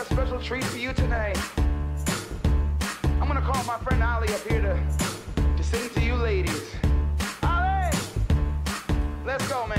a special treat for you tonight. I'm gonna call my friend Olly up here to, to sing to you ladies. Olly! Let's go.